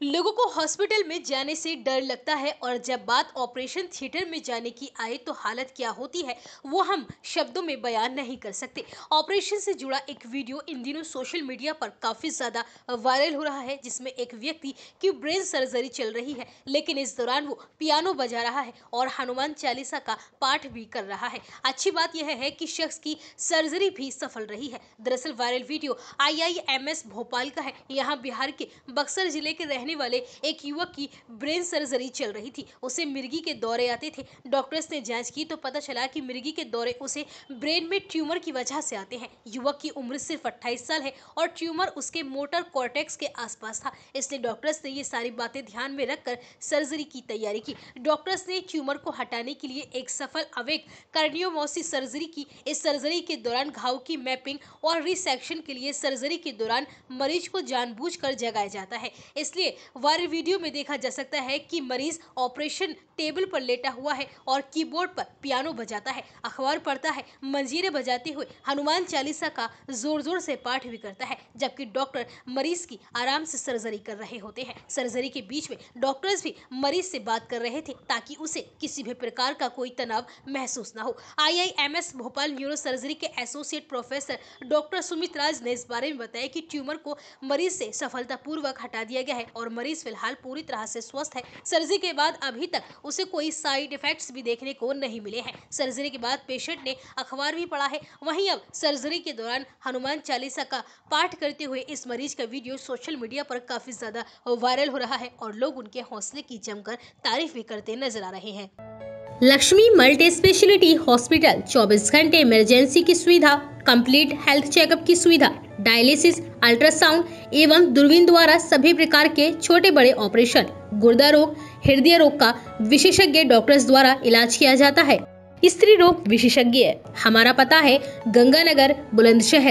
लोगों को हॉस्पिटल में जाने से डर लगता है और जब बात ऑपरेशन थिएटर में जाने की आए तो हालत क्या होती है, वो हम शब्दों में बयान नहीं कर सकते। ऑपरेशन से जुड़ा एक वीडियो इन दिनों सोशल मीडिया पर काफ़ी ज़्यादा वायरल हो रहा है, जिसमें एक व्यक्ति की ब्रेन सर्जरी चल रही है, लेकिन इस दौरान वो पियानो बजा रहा है और हनुमान चालीसा का पाठ भी कर रहा है। अच्छी बात यह है कि शख्स की सर्जरी भी सफल रही है। दरअसल वायरल वीडियो आईआईएमएस भोपाल का है। यहाँ बिहार के बक्सर ज़िले के रहने रहने वाले एक युवक की ब्रेन सर्जरी चल रही थी। उसे मिर्गी के दौरे आते थे। डॉक्टर्स ने जाँच की तो पता चला कि मिर्गी के दौरे उसे ब्रेन में ट्यूमर की वजह से आते हैं। युवक की उम्र सिर्फ़ अट्ठाईस साल है और ट्यूमर उसके मोटर कॉर्टेक्स के आसपास था। इसलिए डॉक्टर्स ने ये सारी बातें ध्यान में रखकर सर्जरी की तैयारी की। डॉक्टर्स ने ट्यूमर को हटाने के लिए एक सफल अवेक कार्डियोमोसी सर्जरी की। इस सर्जरी के दौरान घाव की मैपिंग और रिसेक्शन के लिए सर्जरी के दौरान मरीज़ को जानबूझकर जगाया जाता है। इसलिए वायरल वीडियो में देखा जा सकता है कि मरीज़ ऑपरेशन टेबल पर लेटा हुआ है और कीबोर्ड पर पियानो बजाता है, अखबार पढ़ता है, मंजीरे बजाते हुए हनुमान चालीसा का ज़ोर ज़ोर से पाठ भी करता है, जबकि डॉक्टर मरीज़ की आराम से सर्जरी कर रहे होते हैं। सर्जरी के बीच में डॉक्टर्स भी मरीज़ से बात कर रहे थे ताकि उसे किसी भी प्रकार का कोई तनाव महसूस न हो। आईआईएमएस भोपाल न्यूरो सर्जरी के associate professor doctor Sumit Raj ने इस बारे में बताया कि ट्यूमर को मरीज़ से सफलतापूर्वक हटा दिया गया है और मरीज़ फ़िलहाल पूरी तरह से स्वस्थ है। सर्जरी के बाद अभी तक उसे कोई साइड इफेक्ट्स भी देखने को नहीं मिले हैं। सर्जरी के बाद पेशेंट ने अखबार भी पढ़ा है। वहीं अब सर्जरी के दौरान हनुमान चालीसा का पाठ करते हुए इस मरीज़ का वीडियो सोशल मीडिया पर काफ़ी ज़्यादा वायरल हो रहा है और लोग उनके हौसले की जमकर तारीफ़ भी करते नज़र आ रहे हैं। लक्ष्मी मल्टी स्पेशलिटी हॉस्पिटल 24 घंटे इमरजेंसी की सुविधा कंप्लीट हेल्थ चेकअप की सुविधा, डायलिसिस, अल्ट्रासाउंड एवं दूरबीन द्वारा सभी प्रकार के छोटे बड़े ऑपरेशन, गुर्दा रोग, हृदय रोग का विशेषज्ञ डॉक्टर्स द्वारा इलाज किया जाता है। स्त्री रोग विशेषज्ञ हमारा पता है गंगानगर बुलंदशहर।